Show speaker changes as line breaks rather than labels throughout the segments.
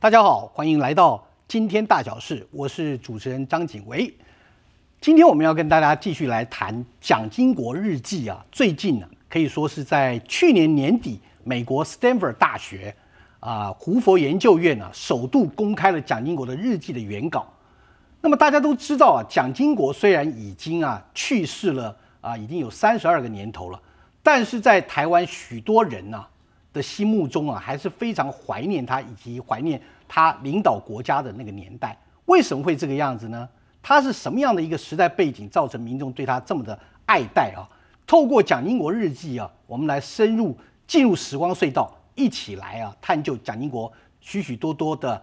大家好，欢迎来到今天大小事，我是主持人张景维。今天我们要跟大家继续来谈蒋经国日记啊。最近呢，可以说是在去年年底，美国 Stanford 大学啊胡佛研究院呢首度公开了蒋经国的日记的原稿。那么大家都知道啊，蒋经国虽然已经啊去世了啊，已经有三十二个年头了，但是在台湾许多人呢。的心目中啊，还是非常怀念他，以及怀念他领导国家的那个年代。为什么会这个样子呢？他是什么样的一个时代背景，造成民众对他这么的爱戴啊？透过蒋经国日记啊，我们来深入进入时光隧道，一起来啊探究蒋经国许许多多的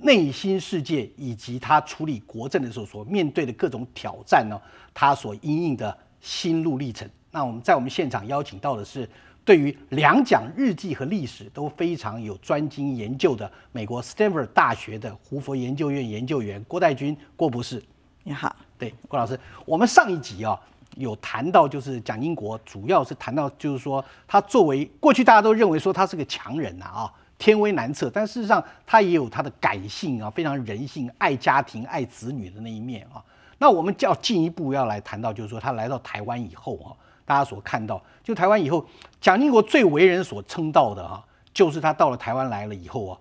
内心世界，以及他处理国政的时候所面对的各种挑战呢？他所应应的心路历程。那我们在我们现场邀请到的是。对于两蒋日记和历史都非常有专精研究的美国 Stanford 大学的胡佛研究院研究员郭代军郭博士，
你好，
对郭老师，我们上一集啊有谈到，就是蒋经国主要是谈到，就是说他作为过去大家都认为说他是个强人呐啊，天威难测，但事实上他也有他的感性啊，非常人性、爱家庭、爱子女的那一面啊。那我们就要进一步要来谈到，就是说他来到台湾以后啊。大家所看到，就台湾以后，蒋经国最为人所称道的哈，就是他到了台湾来了以后啊，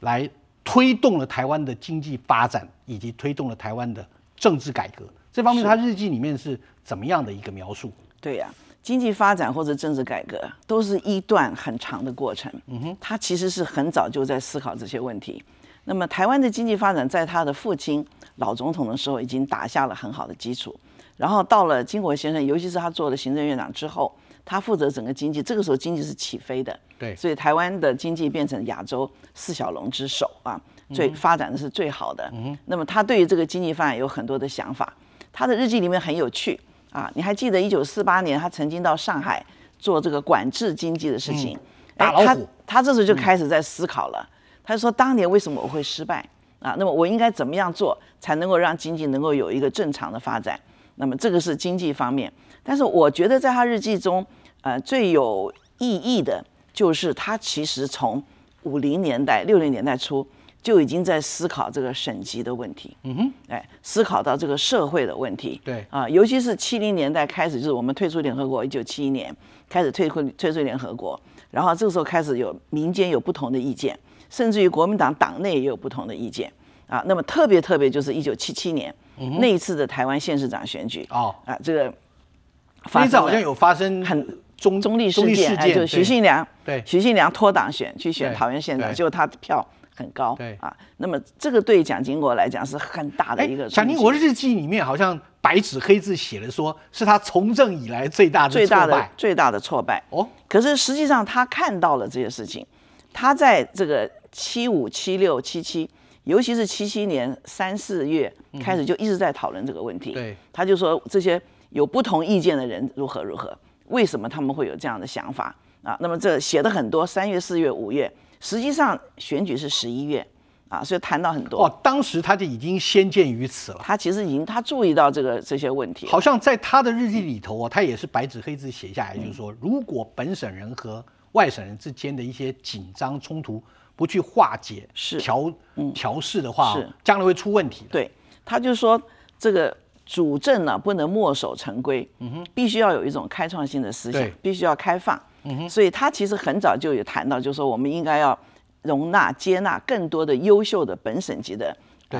来推动了台湾的经济发展，以及推动了台湾的政治改革。这方面，他日记里面是怎么样的一个描述？
对呀，经济发展或者政治改革都是一段很长的过程。嗯哼，他其实是很早就在思考这些问题。那么，台湾的经济发展在他的父亲老总统的时候已经打下了很好的基础。然后到了金国先生，尤其是他做了行政院长之后，他负责整个经济，这个时候经济是起飞的，
对，
所以台湾的经济变成亚洲四小龙之首啊，最发展的是最好的。嗯，那么他对于这个经济发展有很多的想法，他的日记里面很有趣啊，你还记得一九四八年他曾经到上海做这个管制经济的事情，
哎，他
他这时候就开始在思考了，他就说当年为什么我会失败啊？那么我应该怎么样做才能够让经济能够有一个正常的发展？那么这个是经济方面，但是我觉得在他日记中，呃，最有意义的就是他其实从五零年代、六零年代初就已经在思考这个省级的问题。嗯哼，哎，思考到这个社会的问题。
对
啊，尤其是七零年代开始，就是我们退出联合国，一九七一年开始退出退出联合国，然后这个时候开始有民间有不同的意见，甚至于国民党党内也有不同的意见。啊，那么特别特别就是一九七七年。那一次的台湾县市长选举哦啊，这个
那次好像有发生
很
中
中立事件，哎，就徐信良
对
徐信良脱党选去选桃园县长，结果他的票很高
对
啊。那么这个对蒋经国来讲是很大的一个。
蒋经国日记里面好像白纸黑字写了，说是他从政以来最大的
最大的最大的挫败哦。可是实际上他看到了这些事情，他在这个七五七六七七。尤其是七七年三四月开始就一直在讨论这个问题。
对，
他就说这些有不同意见的人如何如何，为什么他们会有这样的想法啊？那么这写的很多，三月、四月、五月，实际上选举是十一月啊，所以谈到很多。
哦，当时他就已经先见于此了。
他其实已经他注意到这个这些问题。
好像在他的日记里头啊，他也是白纸黑字写下来，就是说，如果本省人和外省人之间的一些紧张冲突。不去化解、
是
调调试的话，
是
将来会出问题。
对，他就说这个主政呢不能墨守成规，嗯哼，必须要有一种开创性的思想，必须要开放。嗯，所以他其实很早就有谈到，就是说我们应该要容纳、接纳更多的优秀的本省级的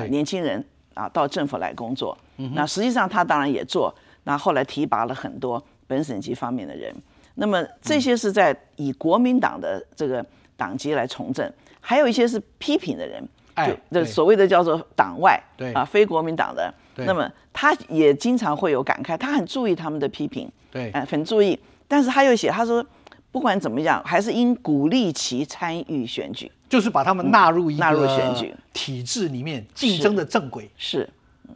年轻人啊到政府来工作。那实际上他当然也做，那后来提拔了很多本省级方面的人。那么这些是在以国民党的这个党籍来从政。还有一些是批评的人，
就
这所谓的叫做党外，
对
啊，非国民党的，那么他也经常会有感慨，他很注意他们的批评，
对，
哎，很注意。但是他又写，他说不管怎么样，还是应鼓励其参与选举，
就是把他们纳入
纳入选举
体制里面竞争的正轨，
是，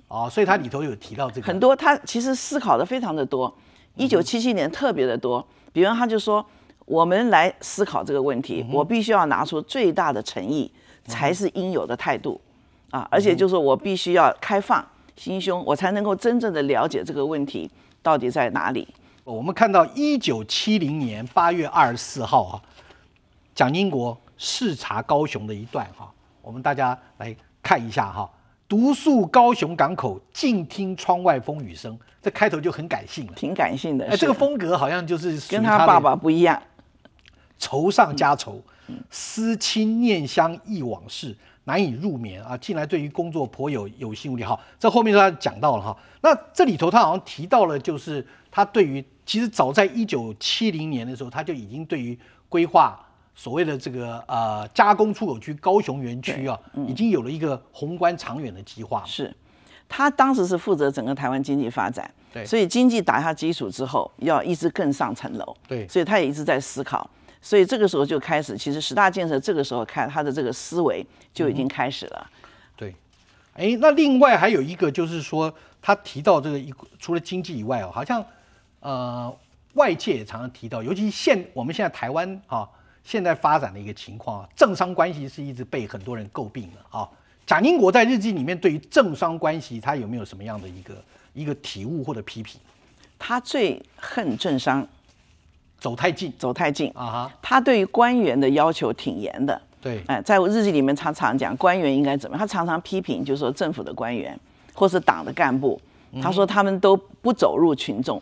哦，所以他里头有提到这个
很多，他其实思考的非常的多。一九七七年特别的多，比方他就说。我们来思考这个问题，我必须要拿出最大的诚意，才是应有的态度啊！而且就是我必须要开放心胸，我才能够真正的了解这个问题到底在哪里。
我们看到一九七零年八月二十四号啊，蒋经国视察高雄的一段哈，我们大家来看一下哈。独宿高雄港口，静听窗外风雨声。这开头就很感性了，
挺感性的。
哎，这个风格好像就是
跟他爸爸不一样。
愁上加愁，思亲念乡忆往事，难以入眠啊。近来对于工作颇有有心无力。哈，这后面他讲到了哈。那这里头他好像提到了，就是他对于其实早在一九七零年的时候，他就已经对于规划。所谓的这个呃加工出口区高雄园区啊，已经有了一个宏观长远的计划。
是，他当时是负责整个台湾经济发展，
对，
所以经济打下基础之后，要一直更上层楼。
对，
所以他也一直在思考。所以这个时候就开始，其实十大建设这个时候看他的这个思维就已经开始了。
对，哎，那另外还有一个就是说，他提到这个一除了经济以外哦，好像呃外界也常常提到，尤其现我们现在台湾啊。现在发展的一个情况啊，政商关系是一直被很多人诟病的啊。蒋经国在日记里面对于政商关系，他有没有什么样的一个一个体悟或者批评？
他最恨政商
走太近，
走太近
啊哈。
他对于官员的要求挺严的，
对，
哎，在我日记里面常常讲官员应该怎么样，他常常批评，就是说政府的官员或是党的干部，他说他们都不走入群众，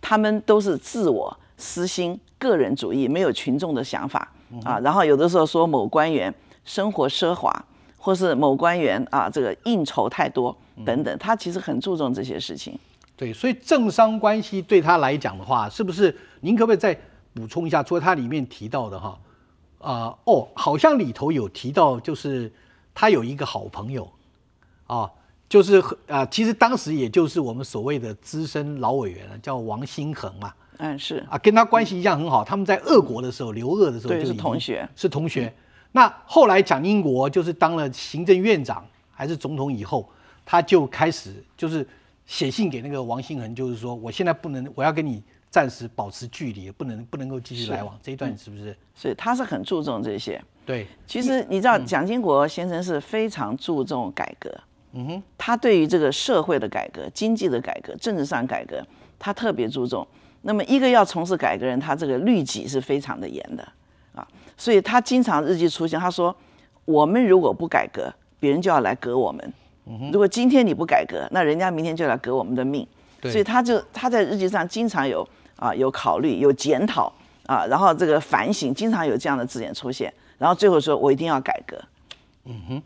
他们都是自我。私心、个人主义，没有群众的想法啊。然后有的时候说某官员生活奢华，或是某官员啊这个应酬太多等等，他其实很注重这些事情。
对，所以政商关系对他来讲的话，是不是？您可不可以再补充一下？除了他里面提到的哈啊哦，好像里头有提到，就是他有一个好朋友啊，就是啊，其实当时也就是我们所谓的资深老委员了，叫王新恒嘛。
嗯，是
啊，跟他关系一样很好。他们在俄国的时候，留俄的时候就是
同学，
是同学。那后来蒋英国就是当了行政院长还是总统以后，他就开始就是写信给那个王兴恒，就是说我现在不能，我要跟你暂时保持距离，不能不能够继续来往。这一段是不是？
所以他是很注重这些。
对，
其实你知道，蒋经国先生是非常注重改革。嗯哼，他对于这个社会的改革、经济的改革、政治上改革，他特别注重。那么一个要从事改革人，他这个律己是非常的严的啊，所以他经常日记出现，他说我们如果不改革，别人就要来革我们。如果今天你不改革，那人家明天就来革我们的命。所以他就他在日记上经常有啊有考虑有检讨啊，然后这个反省，经常有这样的字眼出现，然后最后说我一定要改革。
嗯哼，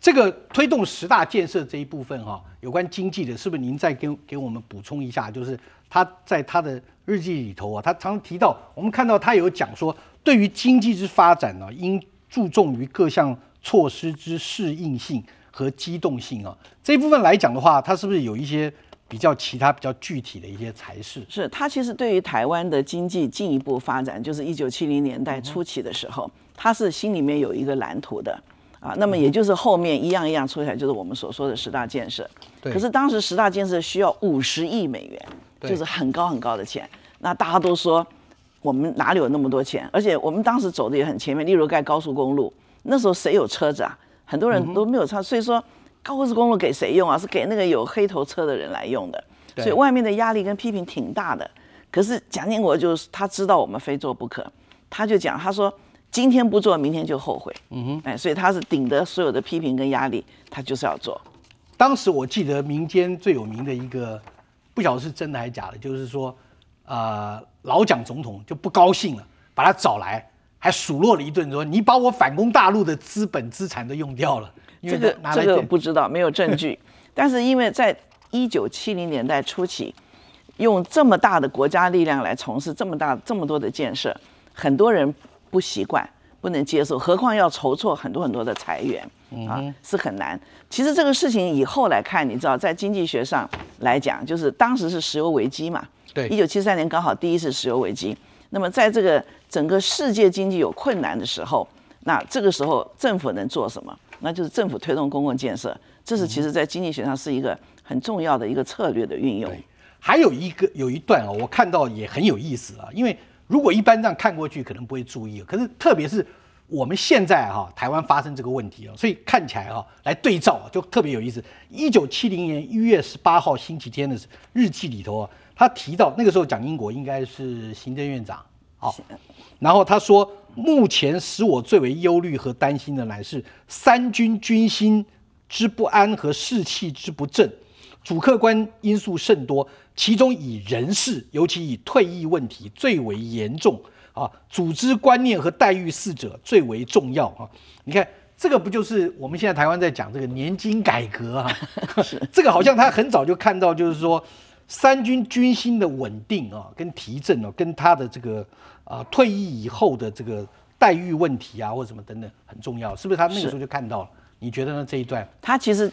这个推动十大建设这一部分哈，有关经济的，是不是您再给给我们补充一下？就是他在他的。日记里头啊，他常提到，我们看到他有讲说，对于经济之发展呢，应注重于各项措施之适应性和机动性啊。这一部分来讲的话，它是不是有一些比较其他比较具体的一些才是？
是它其实对于台湾的经济进一步发展，就是一九七零年代初期的时候，它是心里面有一个蓝图的啊。那么也就是后面一样一样出来，就是我们所说的十大建设。可是当时十大建设需要五十亿美元。就是很高很高的钱，那大家都说我们哪里有那么多钱？而且我们当时走的也很前面，例如盖高速公路，那时候谁有车子啊？很多人都没有车，所以说高速公路给谁用啊？是给那个有黑头车的人来用的。所以外面的压力跟批评挺大的。可是蒋经国就是他知道我们非做不可，他就讲他说今天不做，明天就后悔。嗯哼，哎，所以他是顶得所有的批评跟压力，他就是要做。
当时我记得民间最有名的一个。不晓得是真的还是假的，就是说，呃，老蒋总统就不高兴了，把他找来，还数落了一顿，说你把我反攻大陆的资本资产都用掉了。
这个这个不知道，没有证据。但是因为在一九七零年代初期，用这么大的国家力量来从事这么大这么多的建设，很多人不习惯。不能接受，何况要筹措很多很多的财源啊，是很难。其实这个事情以后来看，你知道，在经济学上来讲，就是当时是石油危机嘛。
对，
一九七三年刚好第一次石油危机。那么在这个整个世界经济有困难的时候，那这个时候政府能做什么？那就是政府推动公共建设，这是其实在经济学上是一个很重要的一个策略的运用。
还有一个有一段啊，我看到也很有意思啊，因为。如果一般这样看过去，可能不会注意。可是特别是我们现在哈，台湾发生这个问题啊，所以看起来啊，来对照就特别有意思。一九七零年一月十八号星期天的日记里头啊，他提到那个时候蒋经国应该是行政院长，好，然后他说，目前使我最为忧虑和担心的乃是三军军心之不安和士气之不振。主客观因素甚多，其中以人事，尤其以退役问题最为严重啊。组织观念和待遇四者最为重要啊。你看，这个不就是我们现在台湾在讲这个年金改革啊？这个好像他很早就看到，就是说三军军心的稳定啊，跟提振哦，跟他的这个啊退役以后的这个待遇问题啊，或者什么等等很重要，是不是？他那个时候就看到了？你觉得呢？这一段
他其实。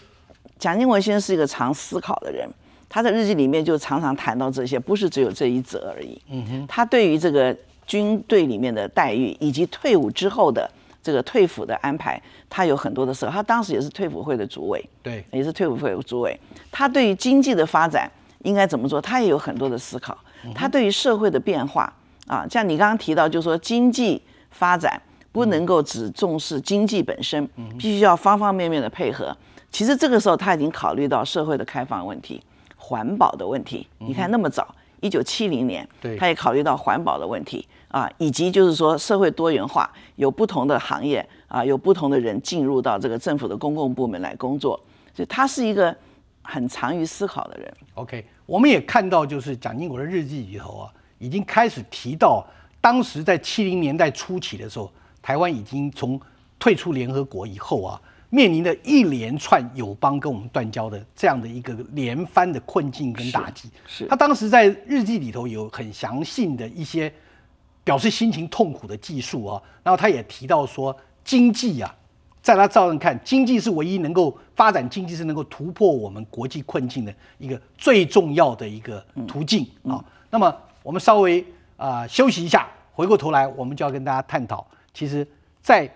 蒋经文先生是一个常思考的人，他的日记里面就常常谈到这些，不是只有这一则而已。嗯哼，他对于这个军队里面的待遇，以及退伍之后的这个退抚的安排，他有很多的时候，他当时也是退伍会的主委，
对，
也是退伍会的主委。他对于经济的发展应该怎么做，他也有很多的思考。他对于社会的变化啊，像你刚刚提到，就是说经济发展不能够只重视经济本身，必须要方方面面的配合。其实这个时候他已经考虑到社会的开放问题、环保的问题。你看那么早，一九七零年，他也考虑到环保的问题啊，以及就是说社会多元化，有不同的行业啊，有不同的人进入到这个政府的公共部门来工作，所以他是一个很长于思考的人。
OK，我们也看到就是蒋经国的日记里头啊，已经开始提到当时在七零年代初期的时候，台湾已经从退出联合国以后啊。面临的一连串友邦跟我们断交的这样的一个连番的困境跟打击，
是
他当时在日记里头有很详细的一些表示心情痛苦的记述啊，然后他也提到说，经济啊，在他照样看，经济是唯一能够发展经济是能够突破我们国际困境的一个最重要的一个途径啊。那么我们稍微啊休息一下，回过头来我们就要跟大家探讨，其实，在。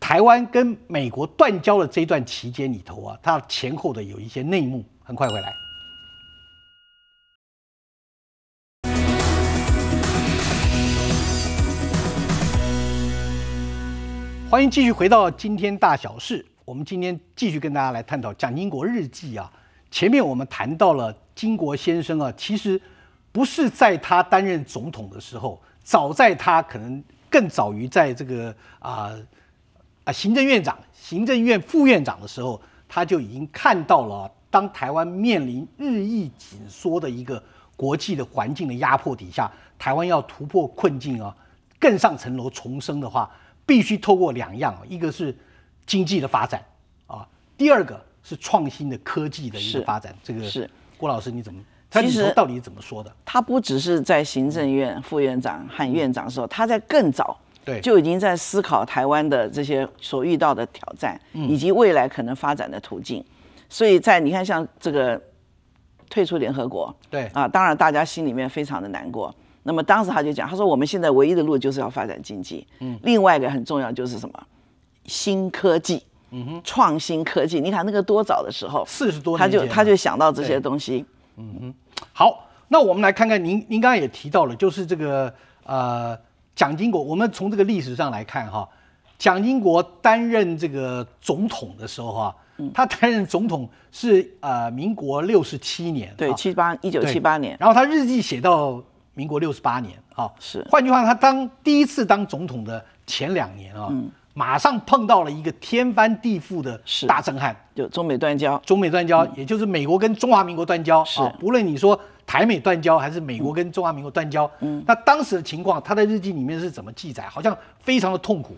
台湾跟美国断交的这一段期间里头啊，它前后的有一些内幕。很快回来，欢迎继续回到今天大小事。我们今天继续跟大家来探讨蒋经国日记啊。前面我们谈到了经国先生啊，其实不是在他担任总统的时候，早在他可能更早于在这个啊。啊，行政院长、行政院副院长的时候，他就已经看到了，当台湾面临日益紧缩的一个国际的环境的压迫底下，台湾要突破困境啊，更上层楼重生的话，必须透过两样，一个是经济的发展啊，第二个是创新的科技的一个发展。这个
是
郭老师你怎么？他里头到底怎么说的？
他不只是在行政院副院长和院长的时候，他在更早。
对，
就已经在思考台湾的这些所遇到的挑战，以及未来可能发展的途径。所以在你看，像这个退出联合国，
对
啊，当然大家心里面非常的难过。那么当时他就讲，他说我们现在唯一的路就是要发展经济。嗯，另外一个很重要就是什么？新科技，嗯哼，创新科技。你看那个多早的时候，
四十多
年他就他就想到这些东西。
嗯哼，好，那我们来看看您您刚刚也提到了，就是这个呃。蒋经国，我们从这个历史上来看哈，蒋经国担任这个总统的时候哈，他担任总统是呃民国六十七年，
对，七八一九七八年，
然后他日记写到民国六十八年，哈，
是，
换句话，他当第一次当总统的前两年啊，马上碰到了一个天翻地覆的大震撼，
就中美断交，
中美断交，也就是美国跟中华民国断交，
是，
不论你说。台美断交还是美国跟中华民国断交？嗯，那当时的情况，他在日记里面是怎么记载？好像非常的痛苦。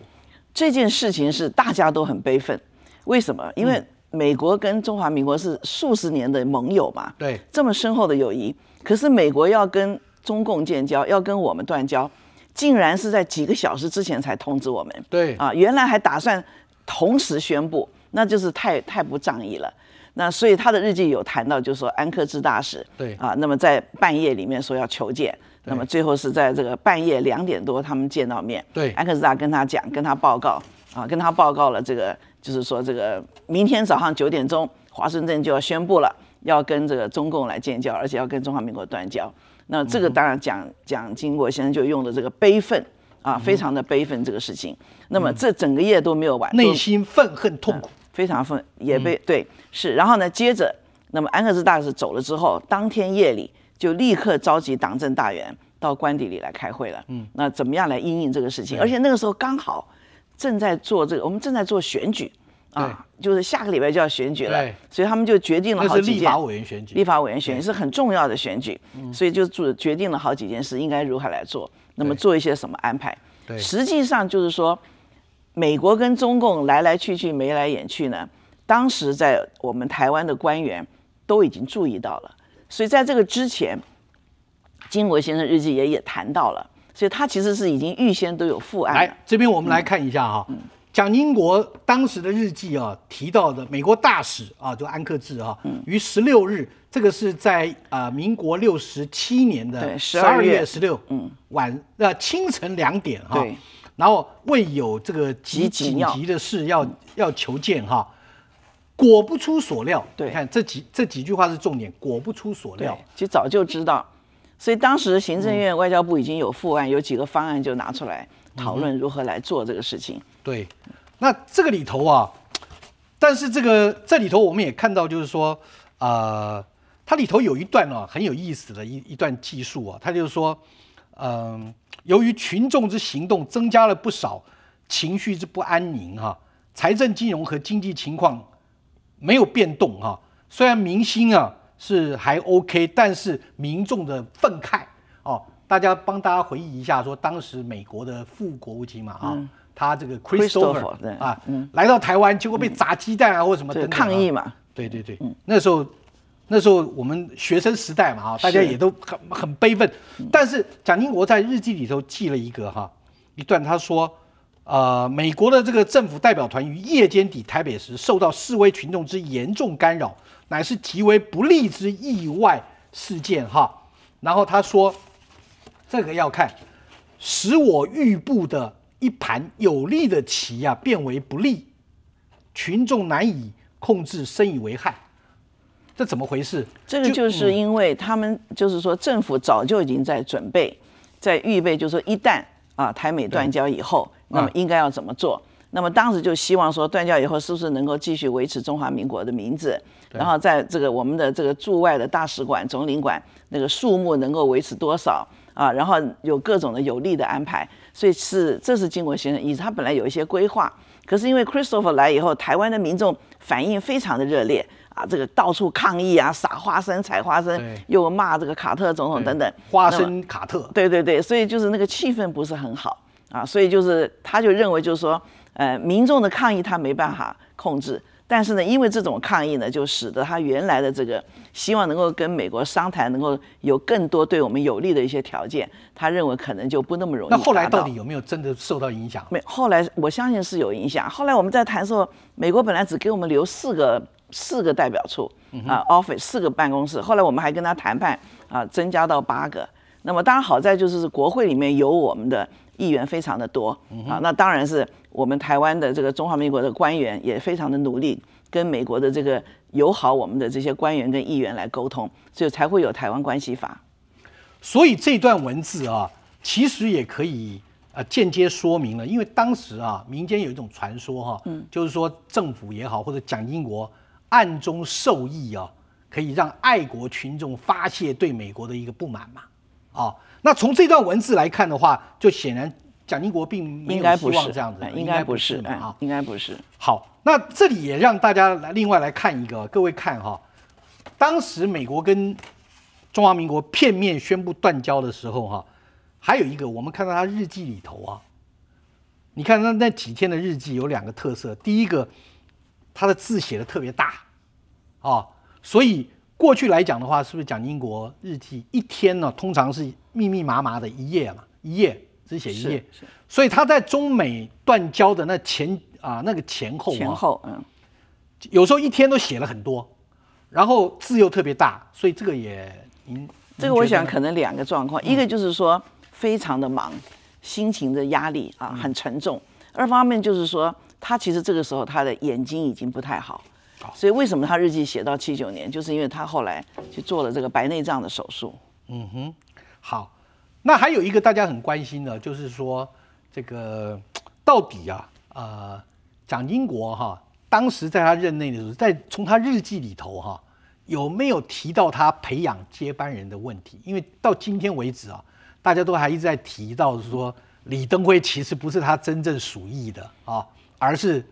这件事情是大家都很悲愤，为什么？因为美国跟中华民国是数十年的盟友嘛，
对，
这么深厚的友谊。可是美国要跟中共建交，要跟我们断交，竟然是在几个小时之前才通知我们。
对。
啊，原来还打算同时宣布，那就是太太不仗义了。那所以他的日记有谈到，就是说安克之大使，
对。
啊，那么在半夜里面说要求见，那么最后是在这个半夜两点多他们见到面，
对，
安克之大跟他讲，跟他报告啊，跟他报告了这个，就是说这个明天早上九点钟，华盛顿就要宣布了，要跟这个中共来建交，而且要跟中华民国断交，那这个当然蒋蒋经国先生就用的这个悲愤啊，非常的悲愤这个事情。那么这整个夜都没有完，
内心愤恨痛苦，
非常愤也被对是。然后呢，接着那么安克斯大使走了之后，当天夜里就立刻召集党政大员到官邸里来开会了。嗯，那怎么样来应应这个事情？而且那个时候刚好正在做这个，我们正在做选举。啊，就是下个礼拜就要选举了，所以他们就决定了好几件。
立法委员选举，
立法委员选举是很重要的选举，所以就做决定了好几件事应该如何来做，那么做一些什么安排。
对，
实际上就是说，美国跟中共来来去去、眉来眼去呢，当时在我们台湾的官员都已经注意到了，所以在这个之前，金国先生日记也也谈到了，所以他其实是已经预先都有复案。
来，这边我们来看一下哈。蒋经国当时的日记啊，提到的美国大使啊，就安克志啊，于十六日，这个是在啊民国六十七年的十二月十六，嗯，晚呃清晨两点哈，然后为有这个极紧急的事要要求见哈，果不出所料，
对，
看这几这几句话是重点，果不出所料，
其实早就知道，所以当时行政院外交部已经有副案，有几个方案就拿出来讨论如何来做这个事情。
对，那这个里头啊，但是这个这里头我们也看到，就是说，呃，它里头有一段啊很有意思的一一段技术啊，它就是说，嗯，由于群众之行动增加了不少，情绪之不安宁哈，财政金融和经济情况没有变动哈，虽然明星啊是还 OK，但是民众的愤慨哦，大家帮大家回忆一下，说当时美国的副国务卿嘛啊。他这个 Christopher 啊，来到台湾，结果被砸鸡蛋啊，或者什么等
抗议嘛？
对对对，那时候那时候我们学生时代嘛，啊，大家也都很很悲愤。但是蒋经国在日记里头记了一个哈一段，他说，呃，美国的这个政府代表团于夜间抵台北时，受到示威群众之严重干扰，乃是极为不利之意外事件哈。然后他说，这个要看使我预部的。一盘有利的棋啊，变为不利，群众难以控制，深以为害。这怎么回事？
这个就是因为他们就是说，政府早就已经在准备，在预备，就是说一旦啊台美断交以后，那么应该要怎么做？那么当时就希望说，断交以后是不是能够继续维持中华民国的名字？然后在这个我们的这个驻外的大使馆、总领馆那个数目能够维持多少？啊，然后有各种的有利的安排，所以是这是金国先生意思。他本来有一些规划，可是因为 Christopher 来以后，台湾的民众反应非常的热烈啊，这个到处抗议啊，撒花生、采花生，又骂这个卡特总统等等。
花生卡特。
对对对，所以就是那个气氛不是很好啊，所以就是他就认为就是说，呃，民众的抗议他没办法控制。但是呢，因为这种抗议呢，就使得他原来的这个希望能够跟美国商谈，能够有更多对我们有利的一些条件，他认为可能就不那么容易。
那后来到底有没有真的受到影响？
没，后来我相信是有影响。后来我们在谈的时候，美国本来只给我们留四个四个代表处啊，office 四个办公室，后来我们还跟他谈判啊，增加到八个。那么当然好在就是国会里面有我们的议员非常的多啊，那当然是。我们台湾的这个中华民国的官员也非常的努力，跟美国的这个友好我们的这些官员跟议员来沟通，所以才会有台湾关系法。
所以这段文字啊，其实也可以呃间接说明了，因为当时啊，民间有一种传说哈，嗯，就是说政府也好或者蒋经国暗中授意啊，可以让爱国群众发泄对美国的一个不满嘛，啊，那从这段文字来看的话，就显然。蒋经国并没有希望这样子，
应该不是啊，应该不是。
好，那这里也让大家来另外来看一个，各位看哈，当时美国跟中华民国片面宣布断交的时候哈，还有一个我们看到他日记里头啊，你看那那几天的日记有两个特色，第一个他的字写的特别大啊，所以过去来讲的话，是不是讲英国日记一天呢，通常是密密麻麻的一页嘛，一页。只写一页，所以他在中美断交的那前啊那个前后
前后嗯，
有时候一天都写了很多，然后字又特别大，所以这个也
您这个我想可能两个状况，一个就是说非常的忙，心情的压力啊很沉重；二方面就是说他其实这个时候他的眼睛已经不太好，所以为什么他日记写到七九年，就是因为他后来去做了这个白内障的手术。嗯哼。
好，那还有一个大家很关心的，就是说这个到底啊，呃，蒋经国哈，当时在他任内的时候，在从他日记里头哈，有没有提到他培养接班人的问题？因为到今天为止啊，大家都还一直在提到说李登辉其实不是他真正属意的啊，而是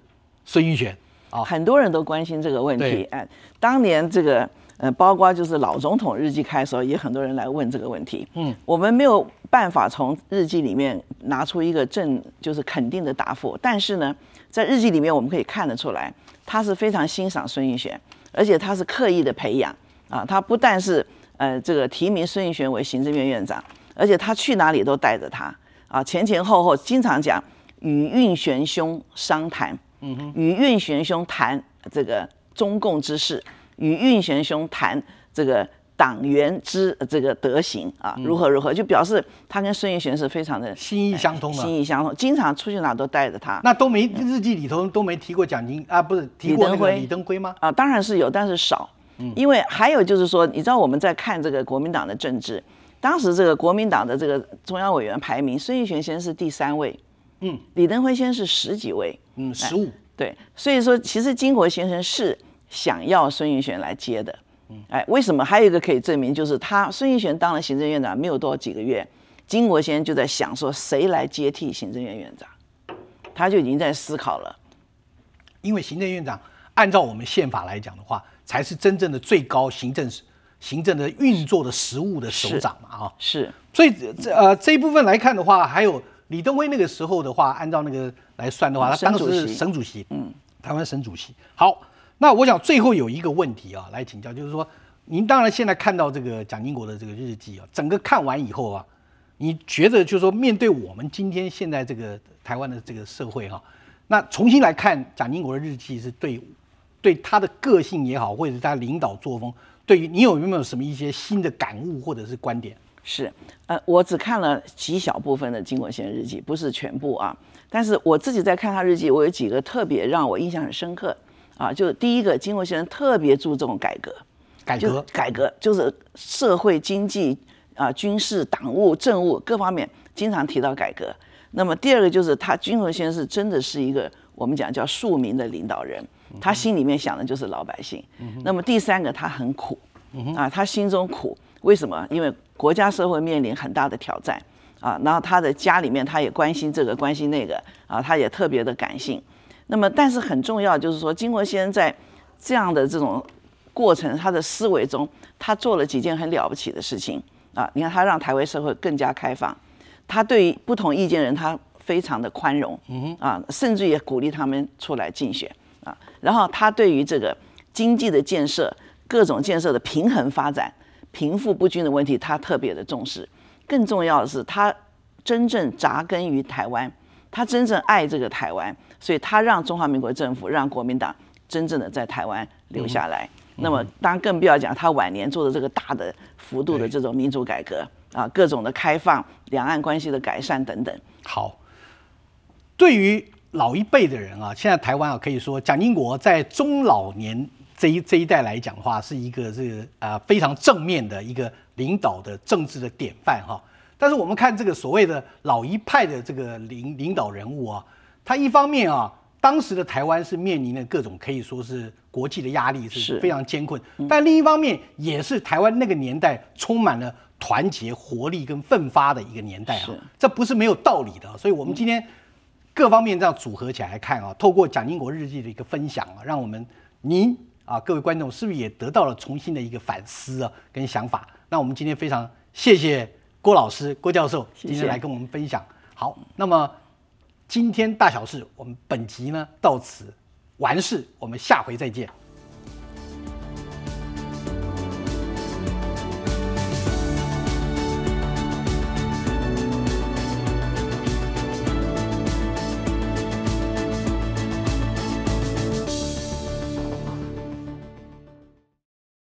孙运璇。
很多人都关心这个问题。哎，当年这个呃，包括就是老总统日记开的时候，也很多人来问这个问题。嗯，我们没有办法从日记里面拿出一个正就是肯定的答复。但是呢，在日记里面我们可以看得出来，他是非常欣赏孙运璇，而且他是刻意的培养啊。他不但是呃这个提名孙运璇为行政院院长，而且他去哪里都带着他啊，前前后后经常讲与运璇兄商谈。与运玄兄谈这个中共之事，与运玄兄谈这个党员之这个德行啊，如何如何，就表示他跟孙运璇是非常的
心意相通的，
心意相通，经常出去哪都带着他。
那都没日记里头都没提过蒋经啊，不是提过那个李登辉吗？
啊，当然是有，但是少。嗯，因为还有就是说，你知道我们在看这个国民党的政治，当时这个国民党的这个中央委员排名，孙运璇先是第三位。嗯，李登辉先是十几位，
嗯，十五，
对，所以说其实金国先生是想要孙运璇来接的，嗯，哎，为什么？还有一个可以证明，就是他孙运璇当了行政院长没有多几个月，金国先生就在想说谁来接替行政院院长，他就已经在思考了，
因为行政院长按照我们宪法来讲的话，才是真正的最高行政行政的运作的实务的首长嘛，啊，
是，
所以这呃这一部分来看的话，还有。李登辉那个时候的话，按照那个来算的话，他当时是省主席，嗯，台湾省主席。好，那我想最后有一个问题啊，来请教，就是说，您当然现在看到这个蒋经国的这个日记啊，整个看完以后啊，你觉得就是说，面对我们今天现在这个台湾的这个社会哈，那重新来看蒋经国的日记，是对对他的个性也好，或者是他领导作风，对于你有没有什么一些新的感悟或者是观点？
是，呃，我只看了极小部分的金国贤日记，不是全部啊。但是我自己在看他日记，我有几个特别让我印象很深刻啊。就第一个，金国先生特别注重改革，
改革，
改革，就是社会经济啊、军事、党务、政务各方面经常提到改革。那么第二个就是他金国先生是真的是一个我们讲叫庶民的领导人，他心里面想的就是老百姓。那么第三个，他很苦啊，他心中苦，为什么？因为国家社会面临很大的挑战啊，然后他的家里面他也关心这个关心那个啊，他也特别的感性。那么，但是很重要就是说，金国先生在这样的这种过程，他的思维中，他做了几件很了不起的事情啊。你看，他让台湾社会更加开放，他对于不同意见人他非常的宽容，嗯啊，甚至也鼓励他们出来竞选啊。然后他对于这个经济的建设，各种建设的平衡发展。贫富不均的问题，他特别的重视。更重要的是，他真正扎根于台湾，他真正爱这个台湾，所以他让中华民国政府、让国民党真正的在台湾留下来。那么，当然更不要讲他晚年做的这个大的幅度的这种民主改革啊，各种的开放、两岸关系的改善等等。
好，对于老一辈的人啊，现在台湾啊，可以说蒋经国在中老年。这一这一代来讲的话，是一个这个啊非常正面的一个领导的政治的典范哈。但是我们看这个所谓的老一派的这个领领导人物啊，他一方面啊，当时的台湾是面临的各种可以说是国际的压力是非常艰困，但另一方面也是台湾那个年代充满了团结、活力跟奋发的一个年代啊。这不是没有道理的。所以我们今天各方面这样组合起来看啊，透过蒋经国日记的一个分享啊，让我们您。啊，各位观众是不是也得到了重新的一个反思啊，跟想法？那我们今天非常谢谢郭老师、郭教授今天来跟我们分享。好，那么今天大小事我们本集呢到此完事，我们下回再见。